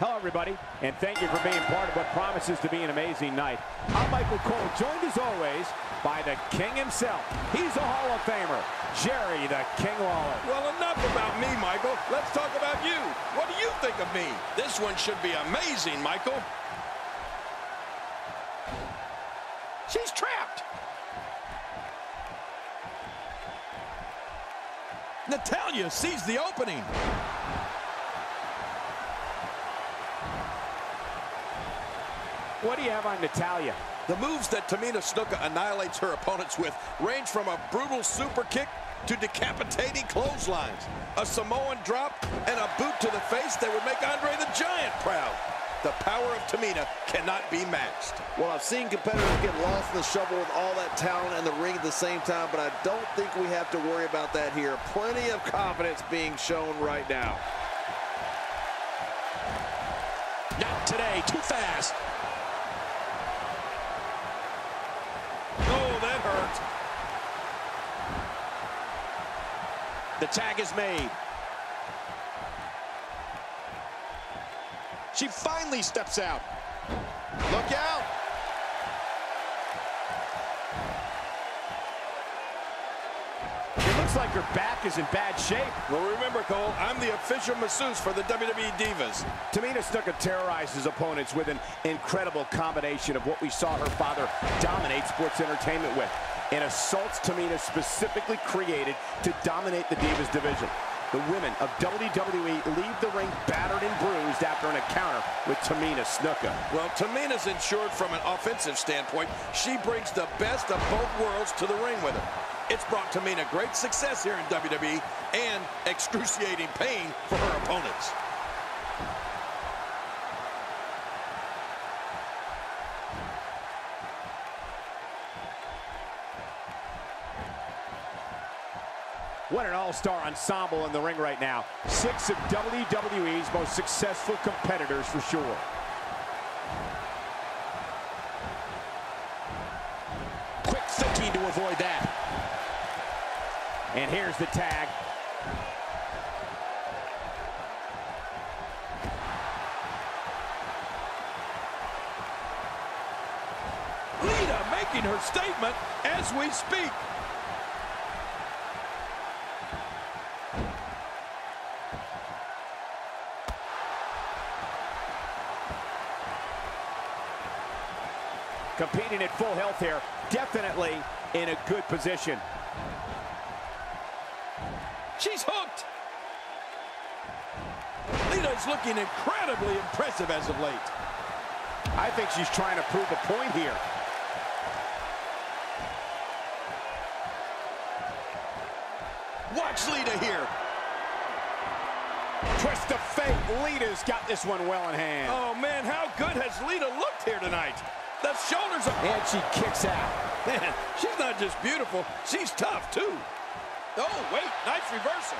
Hello, everybody, and thank you for being part of what promises to be an amazing night. I'm Michael Cole, joined as always by the King himself. He's a Hall of Famer, Jerry the King Lawler. Well, enough about me, Michael. Let's talk about you. What do you think of me? This one should be amazing, Michael. She's trapped. Natalya sees the opening. What do you have on Natalya? The moves that Tamina Snuka annihilates her opponents with range from a brutal super kick to decapitating clotheslines, a Samoan drop, and a boot to the face that would make Andre the Giant proud. The power of Tamina cannot be matched. Well, I've seen competitors get lost in the shuffle with all that talent in the ring at the same time, but I don't think we have to worry about that here. Plenty of confidence being shown right now. Not today, too fast. Oh, that hurt. The tag is made. She finally steps out. Look out! It looks like her back is in bad shape. Well, remember, Cole, I'm the official masseuse for the WWE Divas. Tamina Snuka terrorizes opponents with an incredible combination of what we saw her father dominate sports entertainment with. And assaults Tamina specifically created to dominate the Divas division. The women of WWE leave the ring battered and bruised after an encounter with Tamina Snuka. Well, Tamina's insured from an offensive standpoint. She brings the best of both worlds to the ring with her. It's brought Tamina great success here in WWE and excruciating pain for her opponents. What an all-star ensemble in the ring right now. Six of WWE's most successful competitors for sure. Quick thinking to avoid that. And here's the tag. Lita making her statement as we speak. Competing at full health here. Definitely in a good position. She's hooked. Lita's looking incredibly impressive as of late. I think she's trying to prove a point here. Watch Lita here. Twist of fate. Lita's got this one well in hand. Oh, man, how good has Lita looked here tonight? The shoulders are... And she kicks out. Man, she's not just beautiful, she's tough, too. Oh, wait, nice reversal.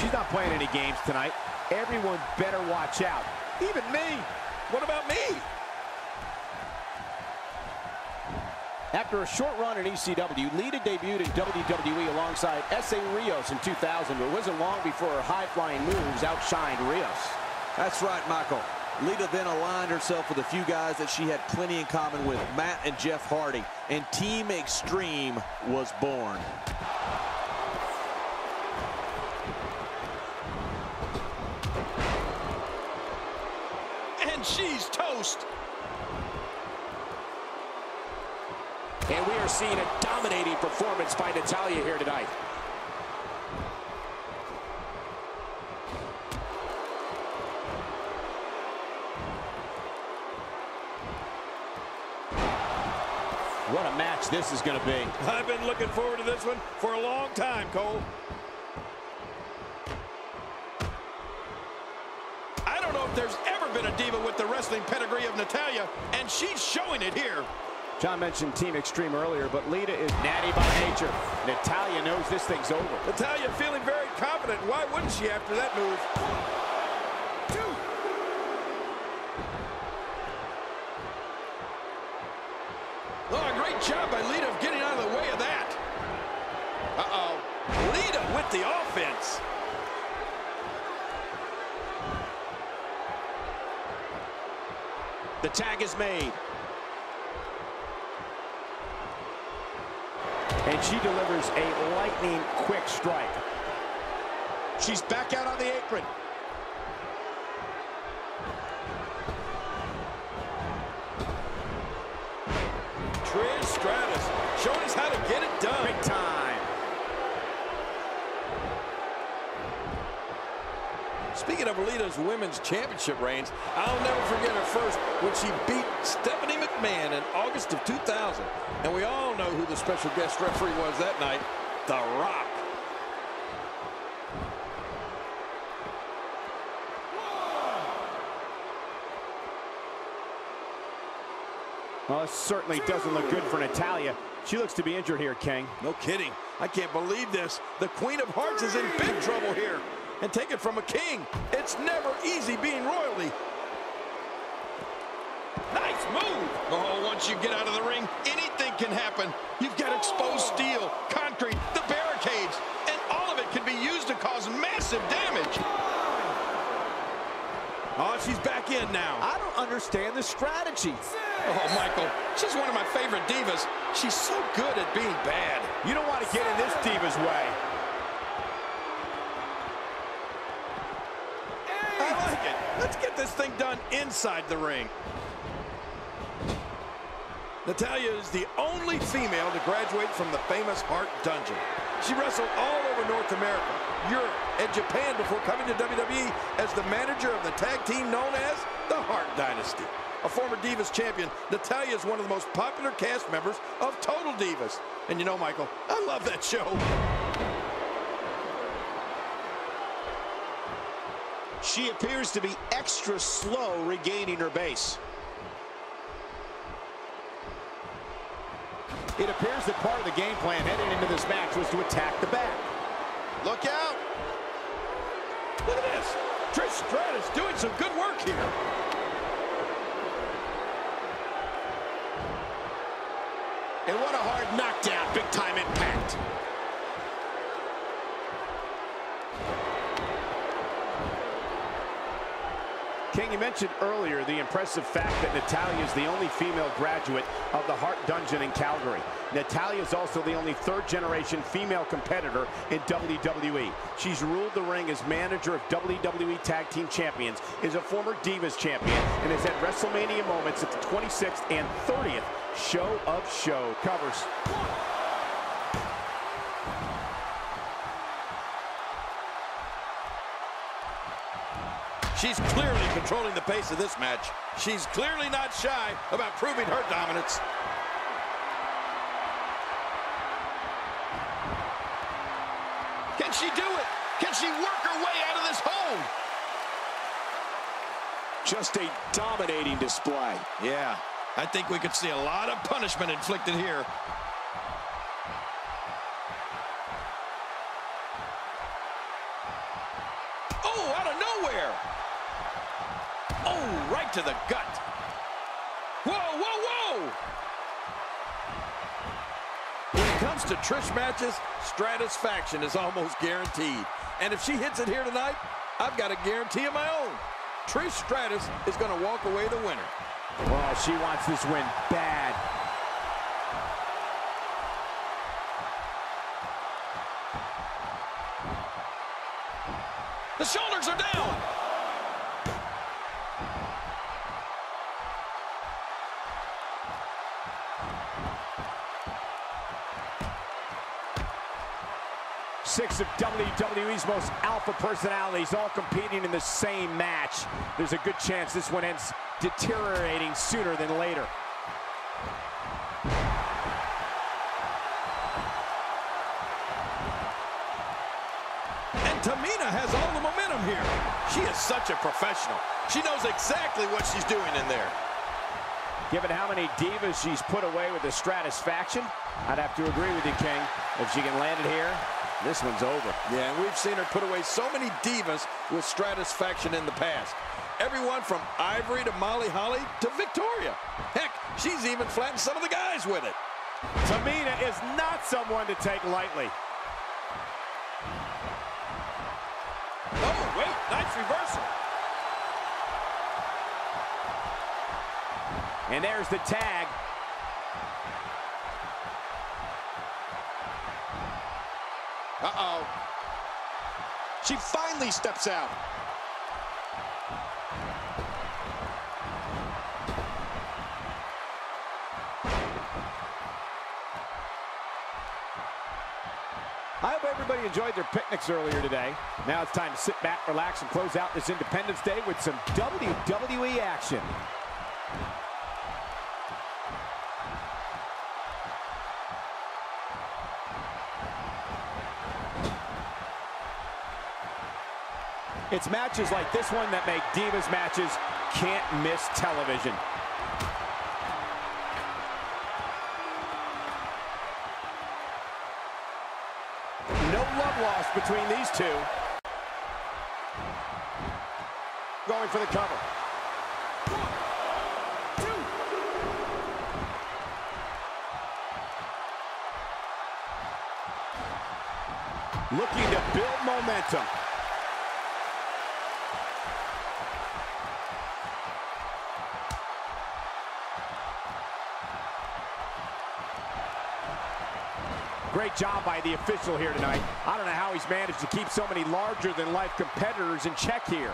She's not playing any games tonight. Everyone better watch out. Even me. What about me? After a short run in ECW, Lita debuted in WWE alongside Essa Rios in 2000, but it wasn't long before her high-flying moves outshined Rios. That's right, Michael. Lita then aligned herself with a few guys that she had plenty in common with, Matt and Jeff Hardy, and Team Extreme was born. And she's toast. And we are seeing a dominating performance by Natalya here tonight. What a match this is going to be. I've been looking forward to this one for a long time, Cole. I don't know if there's ever been a diva with the wrestling pedigree of Natalya, and she's showing it here. John mentioned Team Extreme earlier, but Lita is natty by nature. Natalya knows this thing's over. Natalya feeling very confident. Why wouldn't she after that move? Oh, great job by Lita of getting out of the way of that. Uh-oh. Lita with the offense. The tag is made. And she delivers a lightning quick strike. She's back out on the apron. Speaking of Lita's women's championship reigns, I'll never forget her first when she beat Stephanie McMahon in August of 2000. And we all know who the special guest referee was that night, The Rock. Well, this certainly doesn't look good for Natalya. She looks to be injured here, King. No kidding. I can't believe this. The Queen of Hearts is in big trouble here. And take it from a king. It's never easy being royalty. Nice move. Oh, once you get out of the ring, anything can happen. You've got exposed oh. steel, concrete, the barricades, and all of it can be used to cause massive damage. Oh, she's back in now. I don't understand the strategy. Oh, Michael, she's one of my favorite divas. She's so good at being bad. You don't want to get in this diva's way. I like it. Done inside the ring. Natalya is the only female to graduate from the famous Hart Dungeon. She wrestled all over North America, Europe, and Japan before coming to WWE as the manager of the tag team known as the Hart Dynasty. A former Divas champion, Natalya is one of the most popular cast members of Total Divas. And you know, Michael, I love that show. She appears to be extra slow regaining her base. It appears that part of the game plan heading into this match was to attack the back. Look out! Look at this. Trish Stratus doing some good work here. And what a hard knockdown. Big time impact. You mentioned earlier the impressive fact that Natalya is the only female graduate of the Hart Dungeon in Calgary. Natalya is also the only third-generation female competitor in WWE. She's ruled the ring as manager of WWE Tag Team Champions, is a former Divas champion, and has had WrestleMania moments at the 26th and 30th Show of Show covers. She's clearly controlling the pace of this match. She's clearly not shy about proving her dominance. Can she do it? Can she work her way out of this hole? Just a dominating display. Yeah, I think we could see a lot of punishment inflicted here. Oh, out of nowhere. Oh, right to the gut. Whoa, whoa, whoa. When it comes to Trish matches, Stratusfaction is almost guaranteed. And if she hits it here tonight, I've got a guarantee of my own. Trish Stratus is going to walk away the winner. Well, she wants this win bad. The shoulders are down. Six of WWE's most alpha personalities all competing in the same match. There's a good chance this one ends deteriorating sooner than later. And Tamina has all the momentum here. She is such a professional. She knows exactly what she's doing in there. Given how many divas she's put away with the Stratusfaction, I'd have to agree with you, King. If she can land it here, this one's over. Yeah, and we've seen her put away so many divas with Stratusfaction in the past. Everyone from Ivory to Molly Holly to Victoria. Heck, she's even flattened some of the guys with it. Tamina is not someone to take lightly. Oh, wait, nice reversal. And there's the tag. Uh-oh. She finally steps out. I hope everybody enjoyed their picnics earlier today. Now it's time to sit back, relax, and close out this Independence Day with some WWE action. It's matches like this one that make Divas matches can't miss television. No love lost between these two. Going for the cover. Looking to build momentum. Job by the official here tonight. I don't know how he's managed to keep so many larger-than-life competitors in check here.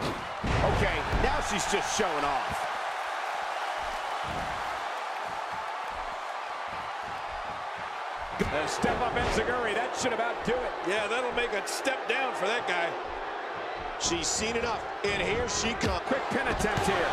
Okay, now she's just showing off. A step up Enziguri, that should about do it. Yeah, that'll make a step down for that guy. She's seen enough, and here she comes. Quick pin attempt here.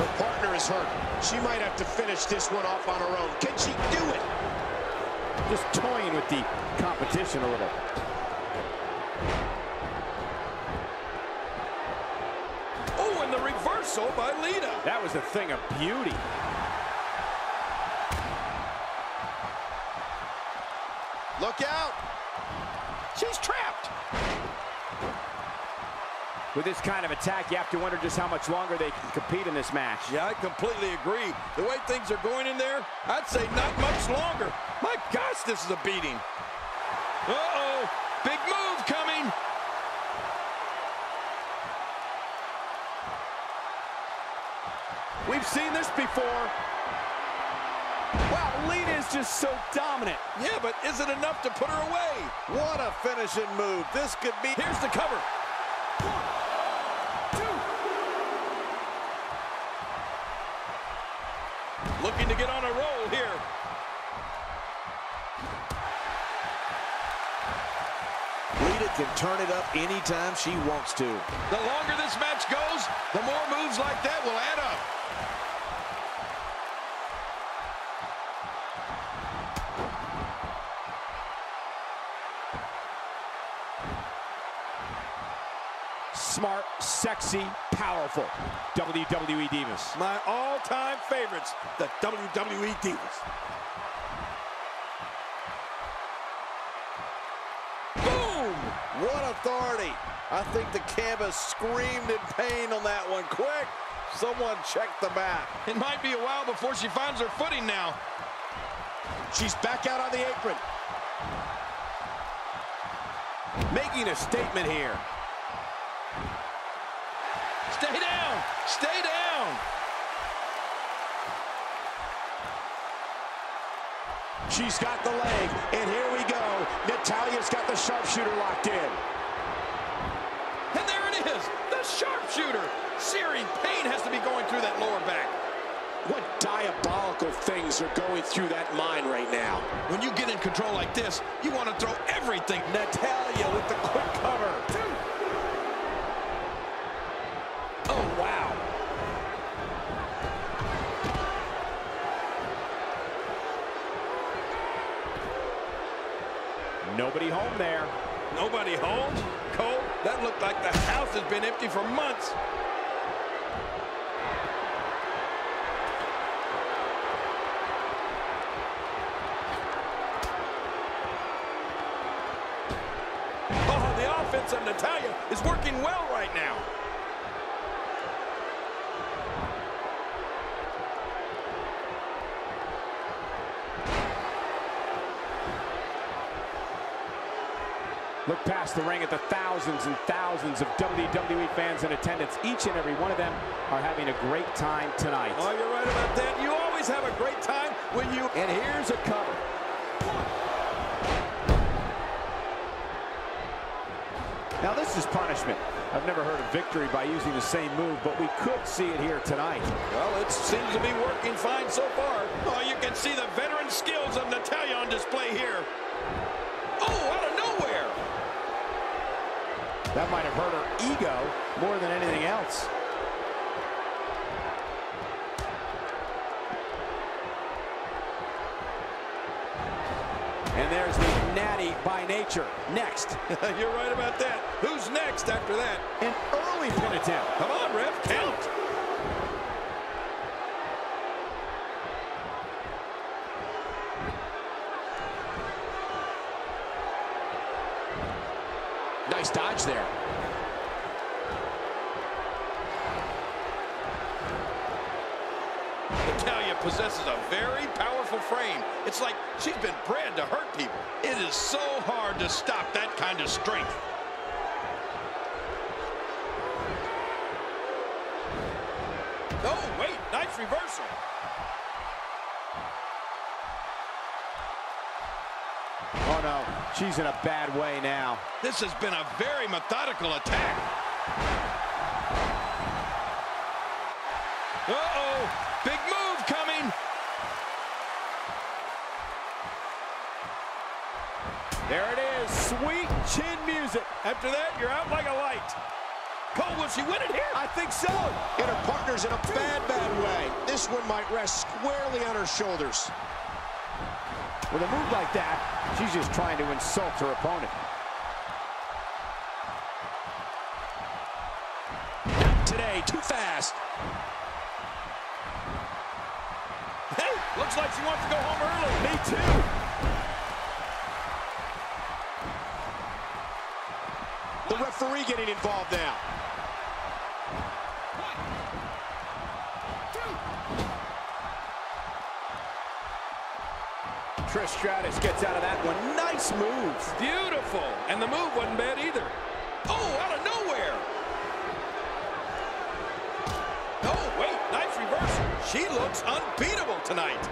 Her partner is hurt. She might have to finish this one off on her own. Can she do it? Just toying with the competition a little. Oh, and the reversal by Lita. That was a thing of beauty. With this kind of attack, you have to wonder just how much longer they can compete in this match. Yeah, I completely agree. The way things are going in there, I'd say not much longer. My gosh, this is a beating. Uh-oh, big move coming. We've seen this before. Wow, Lita is just so dominant. Yeah, but is it enough to put her away? What a finishing move. This could be... Here's the cover. Can turn it up anytime she wants to. The longer this match goes, the more moves like that will add up. Smart, sexy, powerful. WWE Divas. My all-time favorites, the WWE Divas. What authority. I think the canvas screamed in pain on that one. Quick, someone check the back. It might be a while before she finds her footing now. She's back out on the apron. Making a statement here. Stay down! Stay down! She's got the leg, and here we go. Natalya's got the sharpshooter locked in. And there it is, the sharpshooter. Searing pain has to be going through that lower back. What diabolical things are going through that mind right now? When you get in control like this, you want to throw everything. Natalya with the quick cover. Nobody home there. Nobody home? Cole, that looked like the house has been empty for months. The ring at the thousands and thousands of WWE fans in attendance. Each and every one of them are having a great time tonight. Oh, you're right about that. You always have a great time when you... And here's a cover. Now this is punishment. I've never heard of victory by using the same move, but we could see it here tonight. Well, it seems to be working fine so far. Oh, you can see the veteran skills of Natalya on display here. Oh, out of nowhere! That might have hurt her ego more than anything else. And there's the natty by nature. Next. You're right about that. Who's next after that? An early pin attempt. Come on, she's been bred to hurt people. It is so hard to stop that kind of strength. Oh, wait, nice reversal. Oh, no. She's in a bad way now. This has been a very methodical attack. Uh-oh, big move There it is. Sweet chin music. After that, you're out like a light. Cole, will she win it here? I think so. And her partner's in a bad, bad way. This one might rest squarely on her shoulders. With a move like that, she's just trying to insult her opponent. Today, too fast. Hey, looks like she wants to go home early. Me too. The referee getting involved now. Trish Stratus gets out of that one. Nice move. Beautiful. And the move wasn't bad either. Oh, out of nowhere. Oh, wait, nice reversal. She looks unbeatable tonight.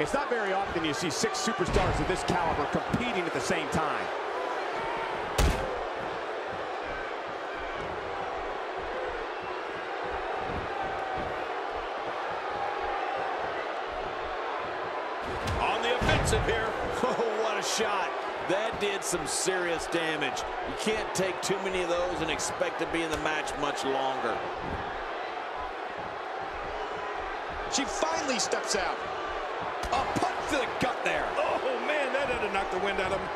It's not very often you see six superstars of this caliber competing at the same time. On the offensive here. Oh, what a shot. That did some serious damage. You can't take too many of those and expect to be in the match much longer. She finally steps out. A punch to the gut there. Oh, man, that had to knock the wind out of him.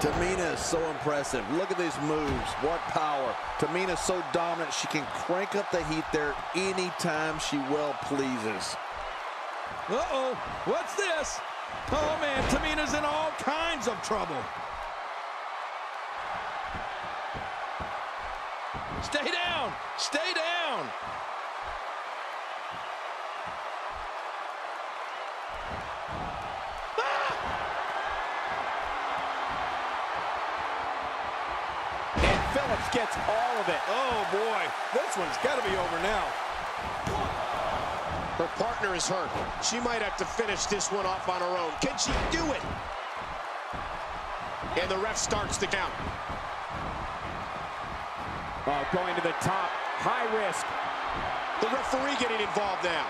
Tamina is so impressive. Look at these moves. What power. Tamina's so dominant, she can crank up the heat there anytime she well pleases. Uh-oh, what's this? Oh, man, Tamina's in all kinds of trouble. Stay down, stay down. Ah! And Phillips gets all of it. Oh, boy, this one's got to be over now. Her partner is hurt. She might have to finish this one off on her own. Can she do it? And the ref starts the count. Oh, going to the top. High risk. The referee getting involved now.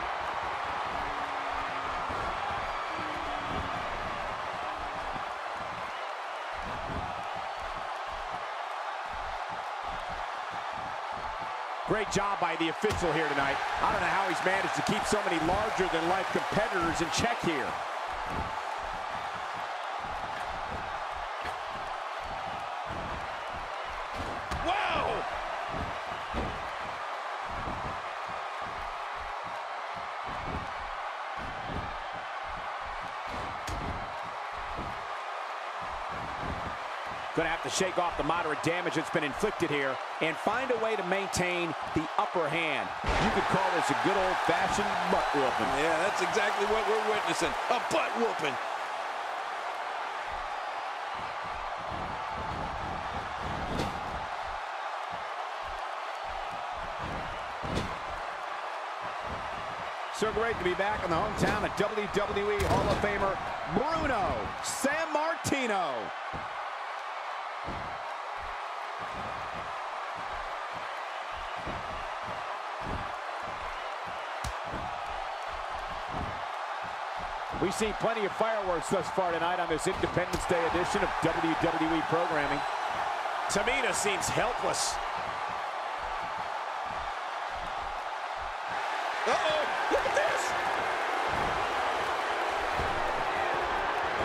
Great job by the official here tonight. I don't know how he's managed to keep so many larger-than-life competitors in check here. Wow! Going to have to shake off the moderate damage that's been inflicted here and find a way to maintain the upper hand. You could call this a good old-fashioned butt whooping. Yeah, that's exactly what we're witnessing. A butt whooping. So great to be back in the hometown of WWE Hall of Famer Bruno Sammartino. We've seen plenty of fireworks thus far tonight on this Independence Day edition of WWE programming. Tamina seems helpless. Uh-oh, look at this.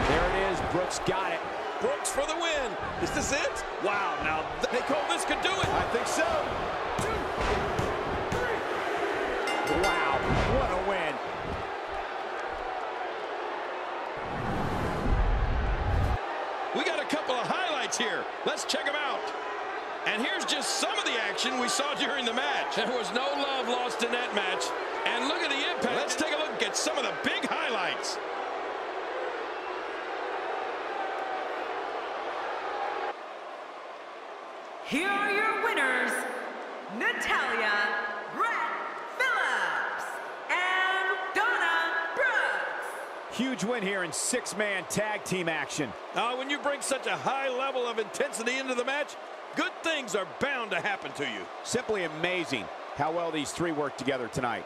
There it is. Brooks got it. Brooks for the win. Is this it? Wow, now they call this could do it. I think so. Wow, what a win. Of highlights here. Let's check them out. And here's just some of the action we saw during the match. There was no love lost in that match. And look at the impact. Let's take a look at some of the big highlights. Here are your winners, Natalya, Brett Huge win here in six-man tag team action. Now, when you bring such a high level of intensity into the match, good things are bound to happen to you. Simply amazing how well these three work together tonight.